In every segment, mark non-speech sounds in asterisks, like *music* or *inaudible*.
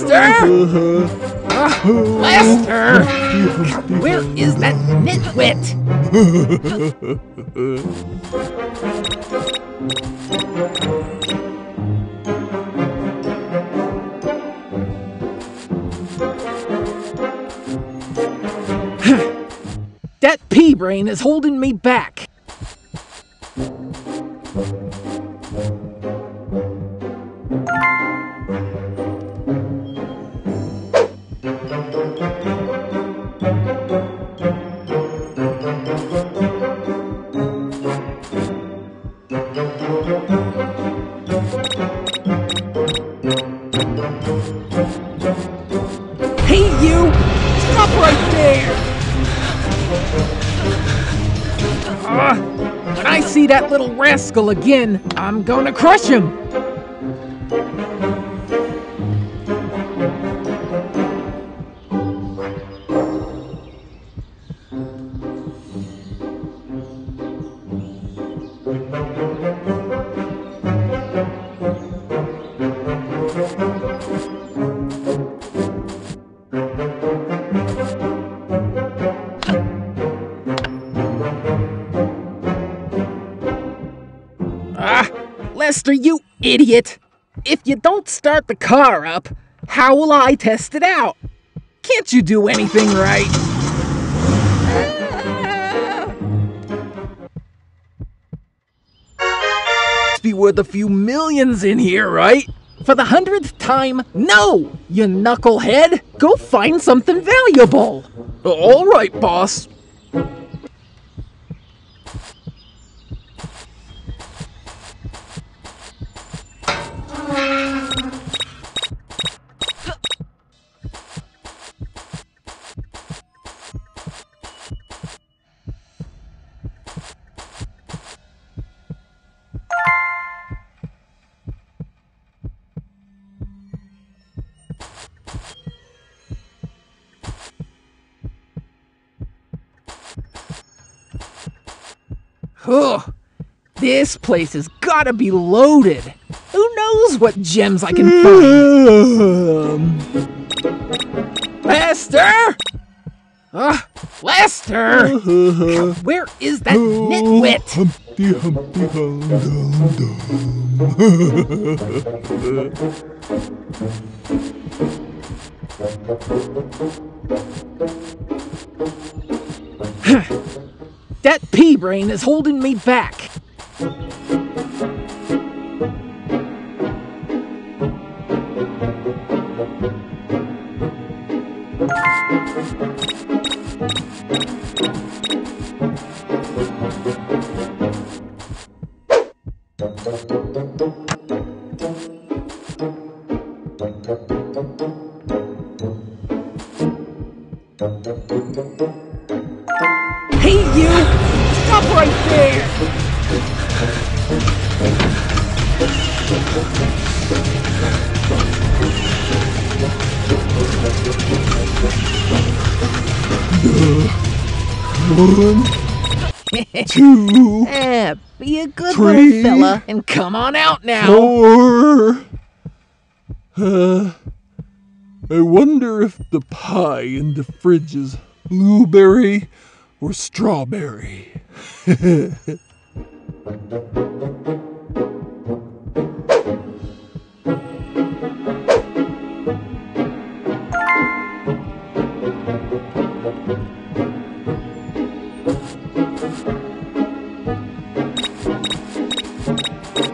Lester! Lester! Where is that nitwit? that pea brain is holding me back. Right there! Ah, when I see that little rascal again, I'm gonna crush him! Lester, you idiot! If you don't start the car up, how will I test it out? Can't you do anything right? It's be worth a few millions in here, right? For the hundredth time, no! You knucklehead! Go find something valuable! All right, boss. Ugh, this place has gotta be loaded. Who knows what gems I can find? Lester! Ah, Lester! Where is that nitwit? Humpty Humpty Hum Dum Dum. That pea brain is holding me back. One, two, Eh, be a good Three. little fella and come on out now. four. Uh, I wonder if the pie in the fridge is blueberry or strawberry. *laughs*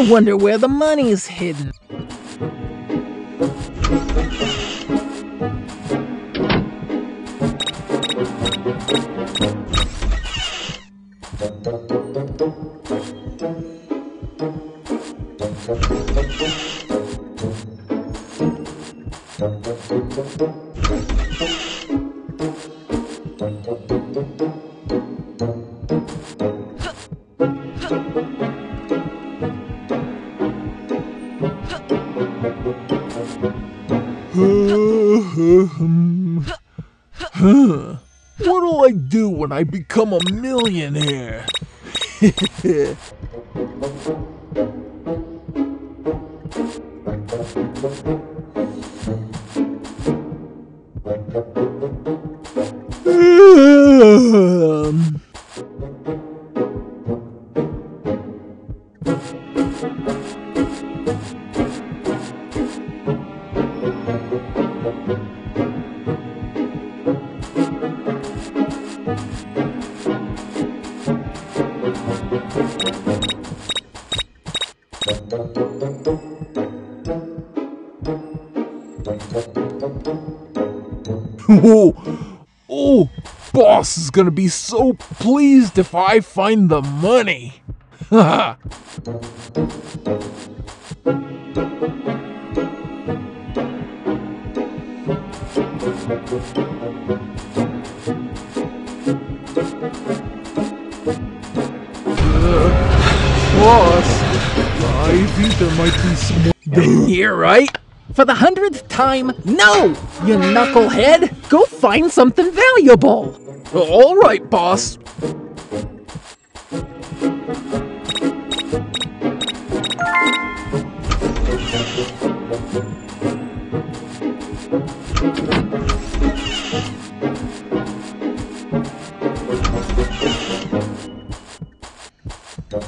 I wonder where the money's hidden. What'll I do when I become a millionaire? *laughs* Um, oh, oh, boss is gonna be so pleased if I find the money. Haha. *laughs* boss, I think there might be some. You're right. For the hundredth time, no! You knucklehead! Go find something valuable! All right, boss. *laughs* Gotta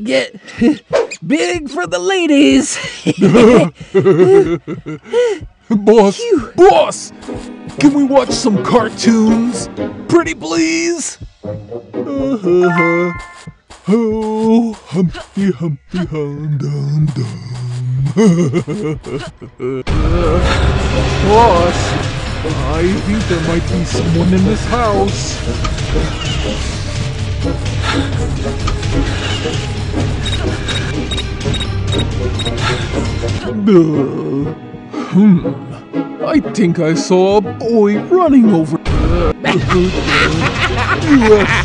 get *laughs* big for the ladies! *laughs* Boss, boss, can we watch some cartoons? Pretty please? Uh-huh. Oh, Humpty Humpty Hum Dum Dum. boss, I think there might be someone in this house. Uh, *sighs* hmm. I think I saw a boy running over. *laughs*